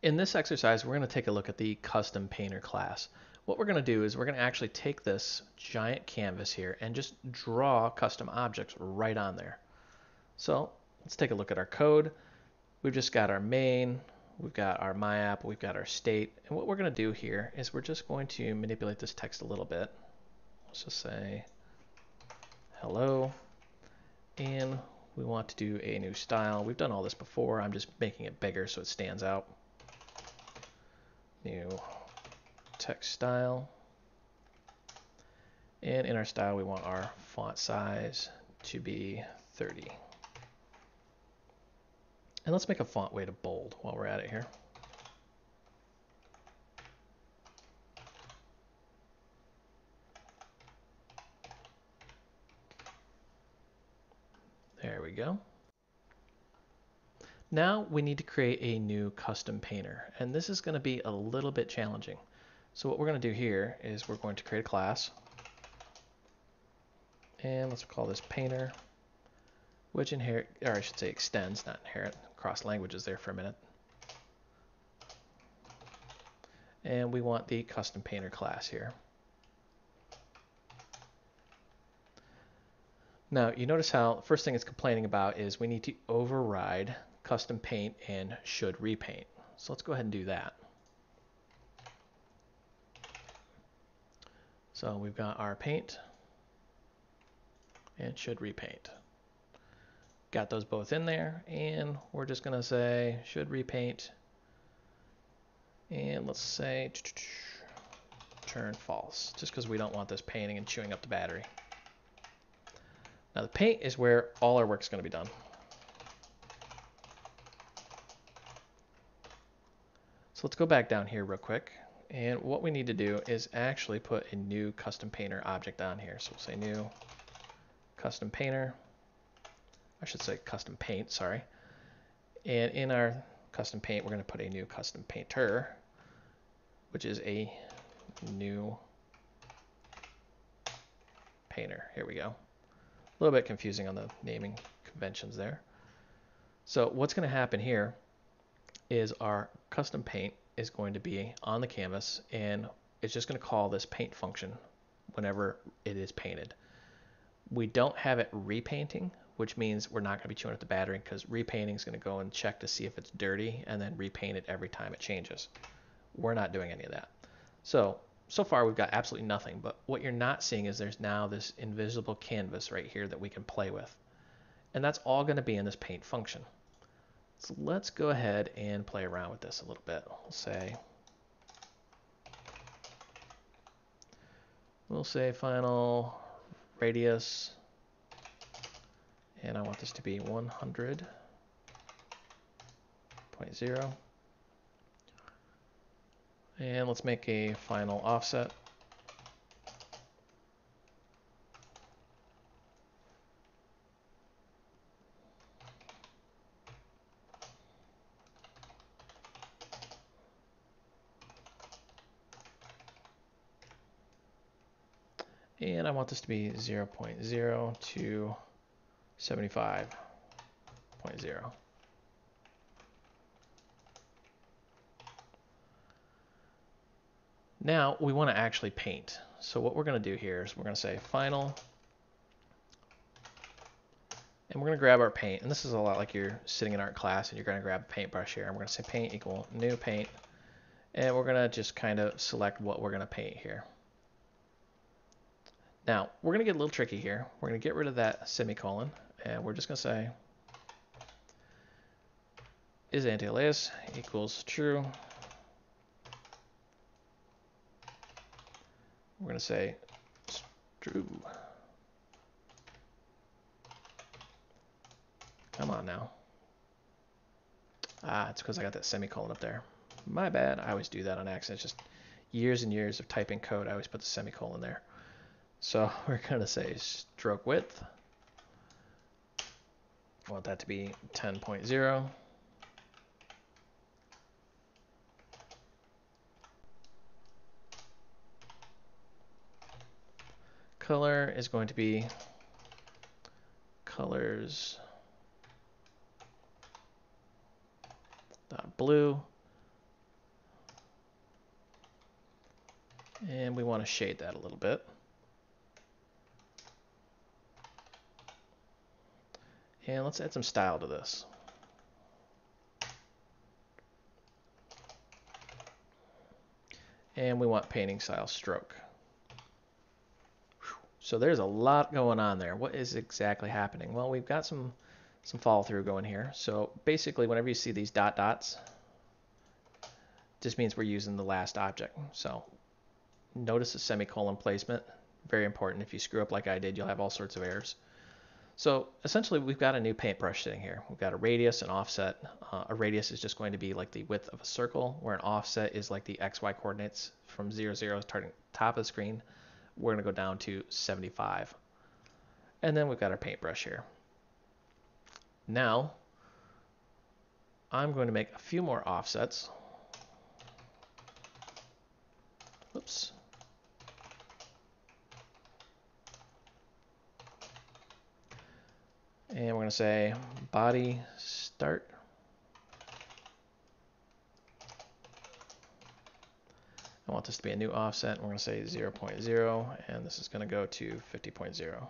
In this exercise, we're going to take a look at the custom painter class. What we're going to do is we're going to actually take this giant canvas here and just draw custom objects right on there. So let's take a look at our code. We've just got our main, we've got our my app, we've got our state. And what we're going to do here is we're just going to manipulate this text a little bit. Let's just say hello. And we want to do a new style. We've done all this before. I'm just making it bigger so it stands out new text style. And in our style, we want our font size to be 30. And let's make a font weight bold while we're at it here. There we go. Now we need to create a new custom painter, and this is going to be a little bit challenging. So what we're going to do here is we're going to create a class, and let's call this painter, which inherit, or I should say extends, not inherit, cross languages there for a minute. And we want the custom painter class here. Now you notice how first thing it's complaining about is we need to override custom paint and should repaint. So let's go ahead and do that. So we've got our paint and should repaint. Got those both in there and we're just going to say should repaint and let's say turn false just because we don't want this painting and chewing up the battery. Now the paint is where all our work is going to be done. So let's go back down here real quick. And what we need to do is actually put a new custom painter object on here. So we'll say new custom painter. I should say custom paint, sorry. And in our custom paint, we're going to put a new custom painter, which is a new painter. Here we go. A little bit confusing on the naming conventions there. So what's going to happen here is our custom paint is going to be on the canvas and it's just going to call this paint function whenever it is painted. We don't have it repainting, which means we're not going to be chewing up the battery because repainting is going to go and check to see if it's dirty and then repaint it every time it changes. We're not doing any of that. So, so far we've got absolutely nothing, but what you're not seeing is there's now this invisible canvas right here that we can play with. And that's all going to be in this paint function. So let's go ahead and play around with this a little bit. We'll say, we'll say final radius, and I want this to be 100.0. And let's make a final offset. And I want this to be 0 0.0 to 75.0. Now we want to actually paint. So what we're going to do here is we're going to say final and we're going to grab our paint. And this is a lot like you're sitting in art class and you're going to grab a paintbrush here. And we're going to say paint equal new paint. And we're going to just kind of select what we're going to paint here. Now, we're going to get a little tricky here. We're going to get rid of that semicolon, and we're just going to say is anti-alias equals true. We're going to say true. Come on now. Ah, it's because I got that semicolon up there. My bad. I always do that on accident. It's just years and years of typing code. I always put the semicolon there. So we're going to say stroke width. I want that to be 10.0. color is going to be colors dot blue and we want to shade that a little bit And let's add some style to this. And we want painting style stroke. So there's a lot going on there. What is exactly happening? Well, we've got some some follow through going here. So basically, whenever you see these dot dots, just means we're using the last object. So notice the semicolon placement. Very important. If you screw up like I did, you'll have all sorts of errors. So essentially, we've got a new paintbrush sitting here. We've got a radius, an offset. Uh, a radius is just going to be like the width of a circle, where an offset is like the xy coordinates from 0, 0 starting top of the screen. We're going to go down to 75. And then we've got our paintbrush here. Now, I'm going to make a few more offsets. Oops. And we're going to say body start. I want this to be a new offset. We're going to say 0, 0.0, and this is going to go to 50.0.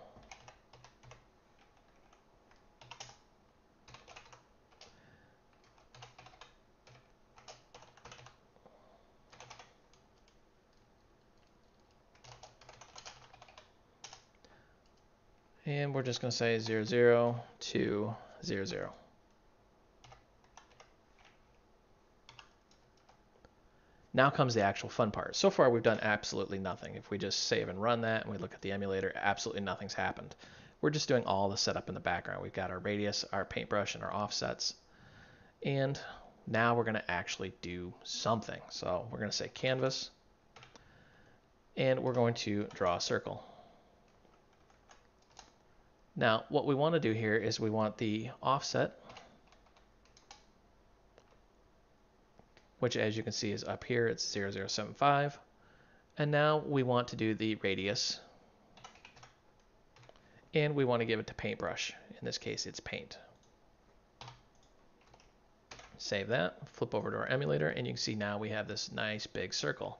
And we're just going to say 0, 0 to 0, 0. Now comes the actual fun part. So far, we've done absolutely nothing. If we just save and run that and we look at the emulator, absolutely nothing's happened. We're just doing all the setup in the background. We've got our radius, our paintbrush, and our offsets. And now we're going to actually do something. So we're going to say canvas, and we're going to draw a circle. Now, what we want to do here is we want the offset, which as you can see is up here, it's 0075. And now we want to do the radius, and we want to give it to paintbrush. In this case, it's paint. Save that, flip over to our emulator, and you can see now we have this nice big circle.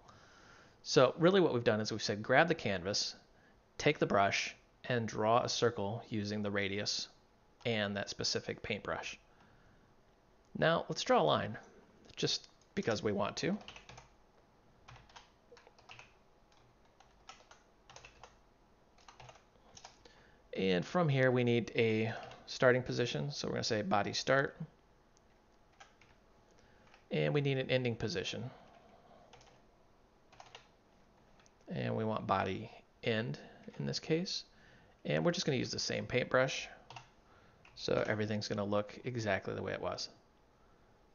So really what we've done is we've said grab the canvas, take the brush, and draw a circle using the radius and that specific paintbrush. Now let's draw a line, just because we want to. And from here we need a starting position, so we're going to say body start. And we need an ending position. And we want body end in this case. And we're just going to use the same paintbrush. So everything's going to look exactly the way it was.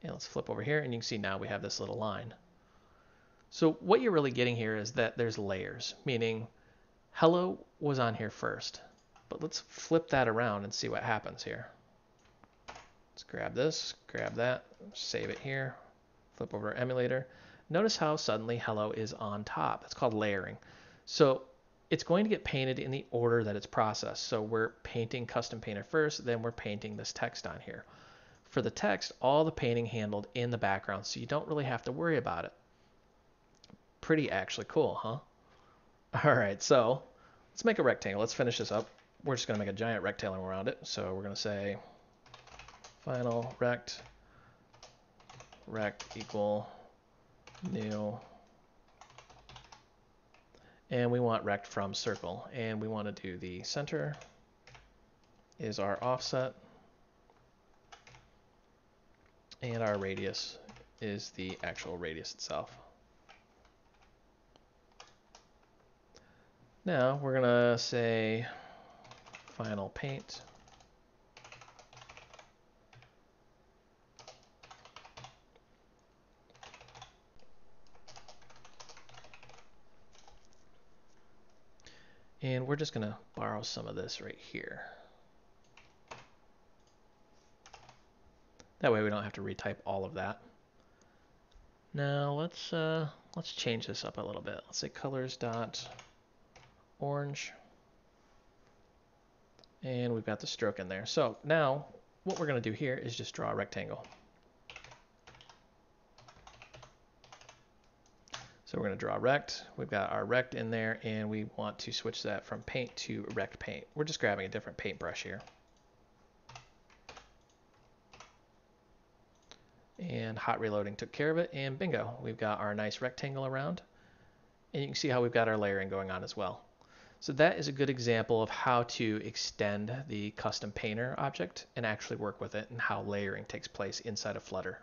And let's flip over here and you can see now we have this little line. So what you're really getting here is that there's layers, meaning hello was on here first. But let's flip that around and see what happens here. Let's grab this, grab that, save it here, flip over emulator. Notice how suddenly hello is on top. That's called layering. So it's going to get painted in the order that it's processed. So we're painting custom painter first, then we're painting this text on here. For the text, all the painting handled in the background, so you don't really have to worry about it. Pretty actually cool, huh? All right, so let's make a rectangle. Let's finish this up. We're just going to make a giant rectangle around it. So we're going to say final rect rect equal new and we want rect from circle. And we want to do the center is our offset. And our radius is the actual radius itself. Now we're gonna say final paint And we're just going to borrow some of this right here. That way we don't have to retype all of that. Now let's uh, let's change this up a little bit. Let's say colors dot orange, and we've got the stroke in there. So now what we're going to do here is just draw a rectangle. So we're going to draw rect. We've got our rect in there, and we want to switch that from paint to rect paint. We're just grabbing a different paintbrush here. And hot reloading took care of it, and bingo, we've got our nice rectangle around. And you can see how we've got our layering going on as well. So that is a good example of how to extend the custom painter object and actually work with it and how layering takes place inside of Flutter.